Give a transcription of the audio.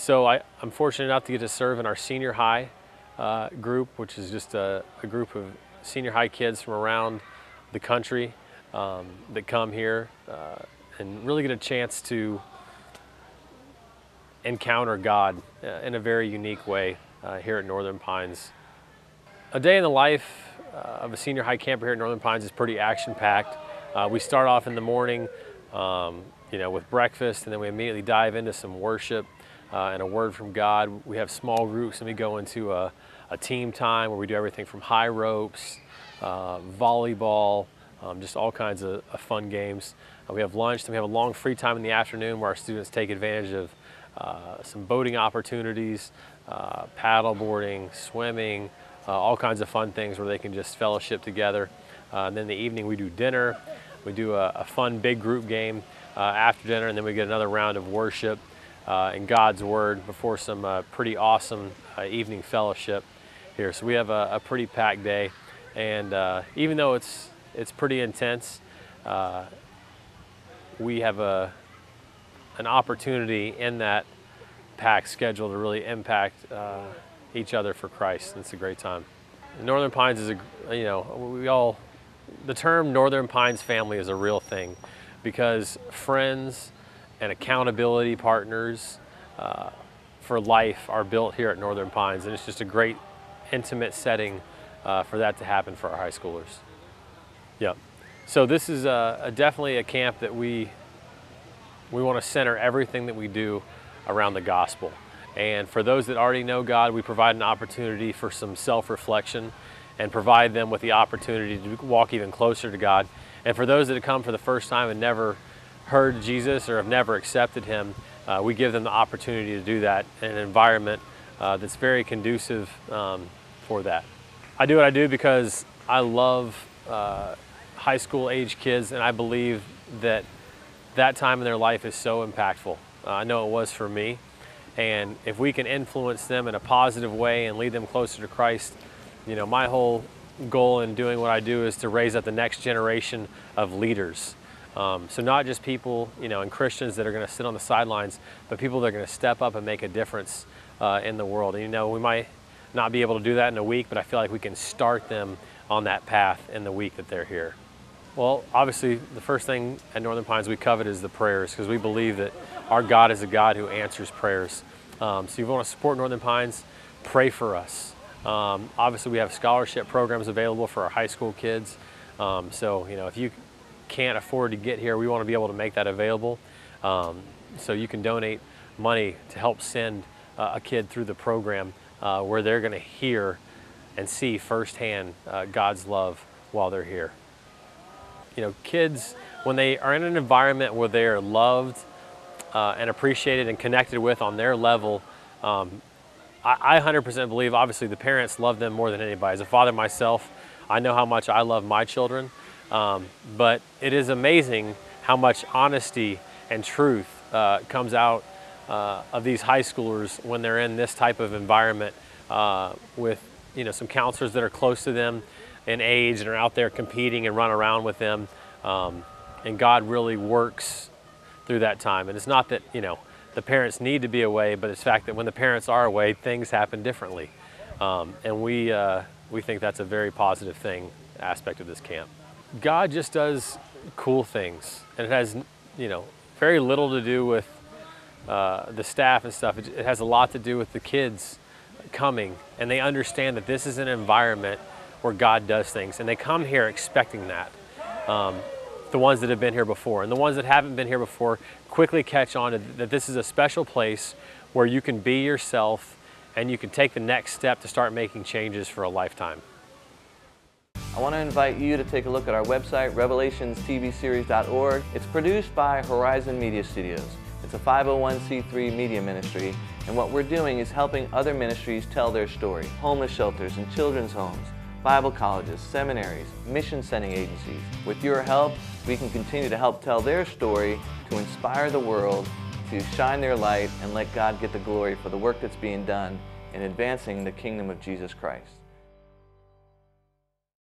So I, I'm fortunate enough to get to serve in our senior high uh, group, which is just a, a, group of senior high kids from around the country um, that come here uh, and really get a chance to encounter God uh, in a very unique way uh, here at Northern Pines. A day in the life uh, of a senior high camper here at Northern Pines is pretty action-packed. Uh, we start off in the morning, um, you know, with breakfast, and then we immediately dive into some worship uh, and a word from God. We have small groups, and we go into a, a team time where we do everything from high ropes, uh, volleyball, um, just all kinds of, of fun games. Uh, we have lunch, then we have a long free time in the afternoon where our students take advantage of uh, some boating opportunities, uh, paddle boarding, swimming, uh, all kinds of fun things where they can just fellowship together. And then in the evening we do dinner, we do a, a fun big group game after dinner, and then we get another round of worship Uh, in God's Word before some uh, pretty awesome uh, evening fellowship here. So we have a, a pretty packed day, and even though it's it's pretty intense, we have a an opportunity in that packed schedule to really impact uh, each other for Christ. And it's a great time. Northern Pines is a, you know, we all, the term Northern Pines family is a real thing because friends and accountability partners uh, for life are built here at Northern Pines. And it's just a great intimate setting uh, for that to happen for our high schoolers. Yeah. So this is a, a definitely a camp that we we want to center everything that we do around the gospel. And for those that already know God, we provide an opportunity for some self-reflection and provide them with the opportunity to walk even closer to God. And for those that have come for the first time and never heard Jesus or have never accepted Him, uh, we give them the opportunity to do that in an environment uh, that's very conducive um, for that. I do what I do because I love uh, high school age kids and I believe that that time in their life is so impactful. Uh, I know it was for me. And if we can influence them in a positive way and lead them closer to Christ, you know, my whole goal in doing what I do is to raise up the next generation of leaders. Um, so not just people, you know, and Christians that are going to sit on the sidelines, but people that are going to step up and make a difference uh, in the world. And you know, we might not be able to do that in a week, but I feel like we can start them on that path in the week that they're here. Well, obviously, the first thing at Northern Pines we covet is the prayers because we believe that our God is a God who answers prayers. Um, so if you want to support Northern Pines, pray for us. Um, obviously, we have scholarship programs available for our high school kids. Um, so, you know, if you can't afford to get here, we want to be able to make that available. Um, so you can donate money to help send uh, a kid through the program uh, where they're going to hear and see firsthand uh, God's love while they're here you know, kids, when they are in an environment where they are loved uh, and appreciated and connected with on their level, um, I, I 100% believe, obviously, the parents love them more than anybody. As a father myself, I know how much I love my children, um, but it is amazing how much honesty and truth uh, comes out uh, of these high schoolers when they're in this type of environment uh, with you know some counselors that are close to them in age and are out there competing and run around with them. Um, and God really works through that time. And it's not that, you know, the parents need to be away, but it's the fact that when the parents are away, things happen differently. Um, and we, uh, we think that's a very positive thing, aspect of this camp. God just does cool things. And it has, you know, very little to do with uh, the staff and stuff. It, it has a lot to do with the kids coming and they understand that this is an environment where God does things. And they come here expecting that. Um, the ones that have been here before. And the ones that haven't been here before quickly catch on to that this is a special place where you can be yourself and you can take the next step to start making changes for a lifetime. I want to invite you to take a look at our website, revelationstvseries.org. It's produced by Horizon Media Studios. It's a 501c3 media ministry, and what we're doing is helping other ministries tell their story. Homeless shelters and children's homes, Bible colleges, seminaries, mission sending agencies. With your help, we can continue to help tell their story to inspire the world, to shine their light and let God get the glory for the work that's being done in advancing the kingdom of Jesus Christ.